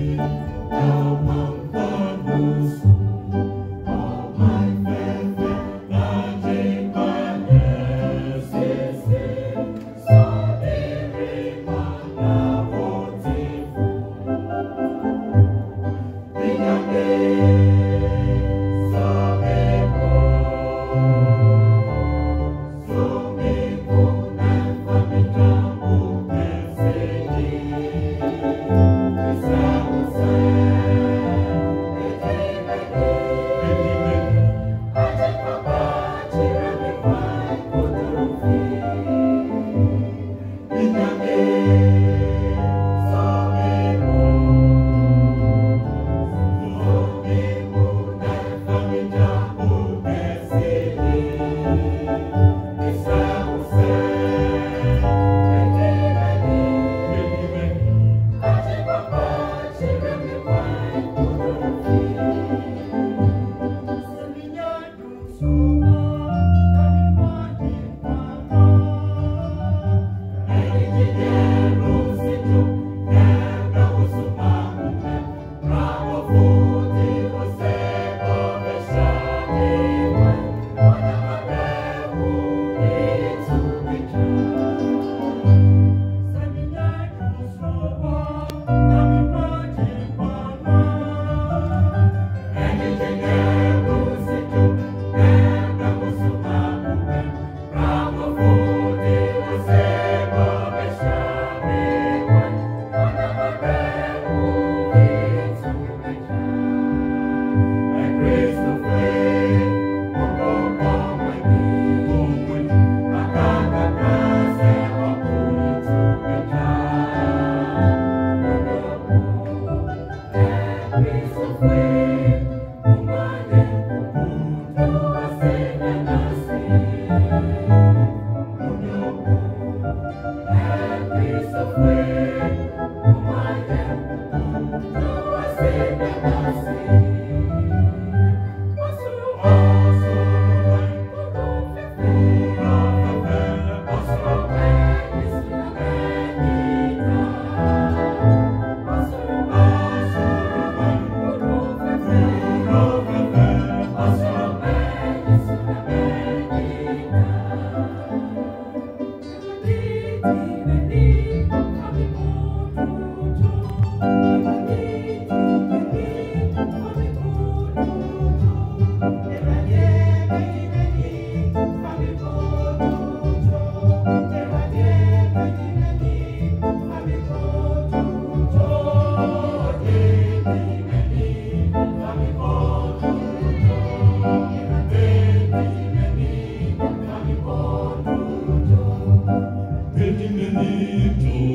among the goose. Yeah. Benimeni